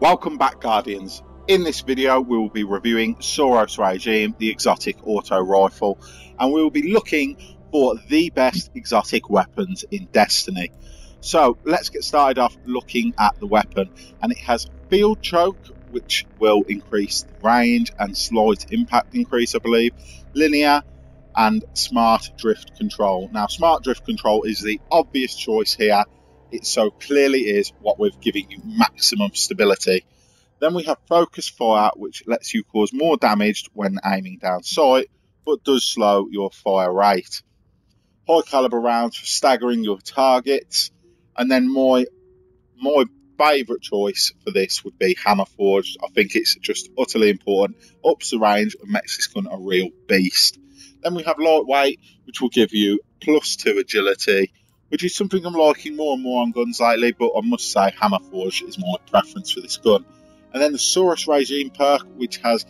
Welcome back Guardians. In this video we will be reviewing Suros Regime, the exotic auto rifle, and we will be looking for the best exotic weapons in Destiny. So let's get started off looking at the weapon and it has field choke which will increase range and slight impact increase I believe, linear and smart drift control. Now smart drift control is the obvious choice here it so clearly is what we're giving you maximum stability. Then we have focus fire, which lets you cause more damage when aiming down sight, but does slow your fire rate. High caliber rounds for staggering your targets, and then my my favourite choice for this would be hammer forged. I think it's just utterly important, ups the range and makes this gun a real beast. Then we have lightweight, which will give you plus two agility, which is something I'm liking more and more on guns lately, but I must say Hammer Forge is my preference for this gun. And then the Suros Regime perk, which has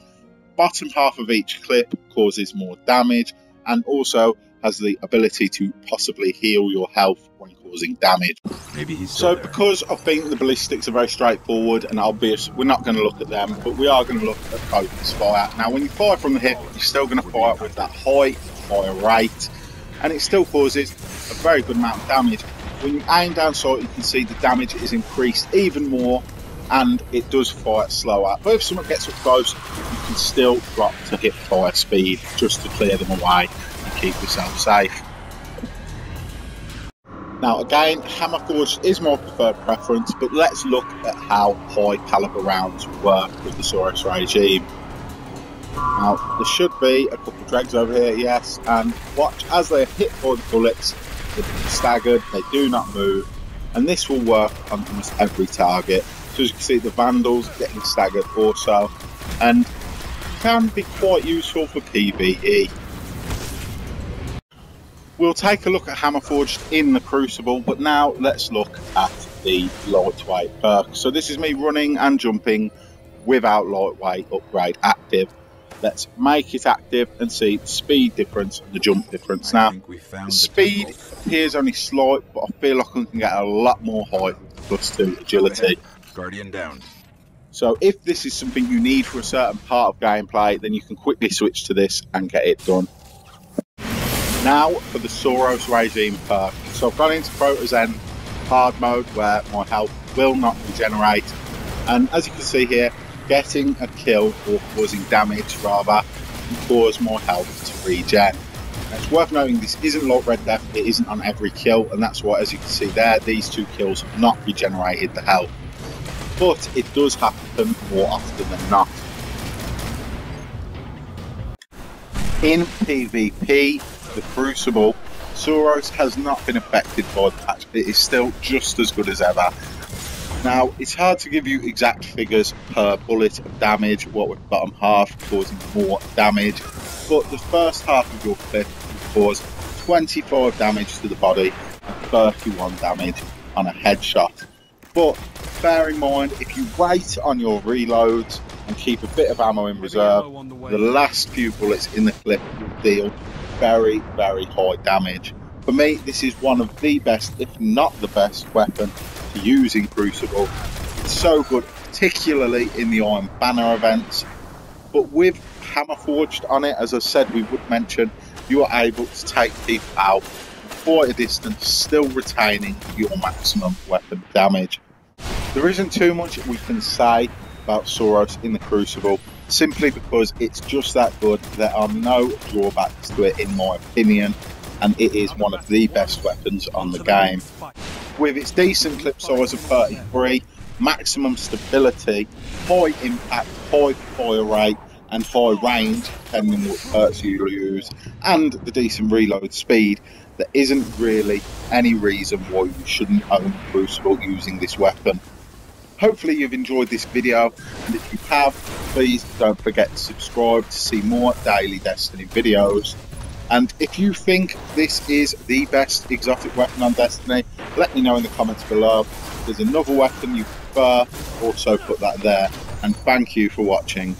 bottom half of each clip causes more damage and also has the ability to possibly heal your health when causing damage. Maybe he's so there. because I think the ballistics are very straightforward and obvious, we're not going to look at them, but we are going to look at focus fire. Now, when you fire from the hip, you're still going to fire with that high fire rate, and it still causes a very good amount of damage. When you aim down sight, you can see the damage is increased even more and it does fire slower. But if someone gets up close, you can still drop to hip fire speed just to clear them away and keep yourself safe. Now again, hammer forged is my preferred preference, but let's look at how high caliber rounds work with the Suros regime. There should be a couple of dregs over here, yes, and watch as they hit by the bullets, they're staggered, they do not move, and this will work on almost every target. So as you can see, the Vandals getting staggered also, and can be quite useful for PvE. We'll take a look at Hammerforged in the Crucible, but now let's look at the lightweight perk. So this is me running and jumping without lightweight upgrade active. Let's make it active and see the speed difference and the jump difference. I now, we found the speed appears only slight, but I feel like I can get a lot more height with plus two agility. Guardian down. So if this is something you need for a certain part of gameplay, then you can quickly switch to this and get it done. Now for the Suros regime perk. So I've gone into Crota's End hard mode where my health will not regenerate. And as you can see here, getting a kill or causing damage rather can cause my health to regen. Now, it's worth noting this isn't like Red Death, it isn't on every kill, and that's why as you can see there, these two kills have not regenerated the health. But it does happen more often than not. In PvP, the Crucible, Suros has not been affected by the patch. It is still just as good as ever. Now, it's hard to give you exact figures per bullet of damage, what with bottom half causing more damage, but the first half of your clip will cause 25 damage to the body and 31 damage on a headshot. But bear in mind, if you wait on your reloads and keep a bit of ammo in reserve, the last few bullets in the clip will deal very, very high damage. For me, this is one of the best, if not the best, weapon to use in Crucible. It's so good, particularly in the Iron Banner events. But with Hammer Forged on it, as I said, we would mention, you are able to take people out quite a distance, still retaining your maximum weapon damage. There isn't too much we can say about Suros in the Crucible, simply because it's just that good. There are no drawbacks to it, in my opinion, and it is one of the best weapons on the game. With its decent clip size of 33, maximum stability, high impact, high fire rate, and high range, depending on what perks you use, and the decent reload speed, there isn't really any reason why you shouldn't own Crucible using this weapon. Hopefully you've enjoyed this video and if you have, please don't forget to subscribe to see more daily Destiny videos. And if you think this is the best exotic weapon on Destiny, let me know in the comments below. If there's another weapon you prefer, also put that there. And thank you for watching.